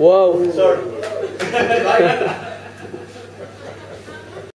Whoa. Sorry.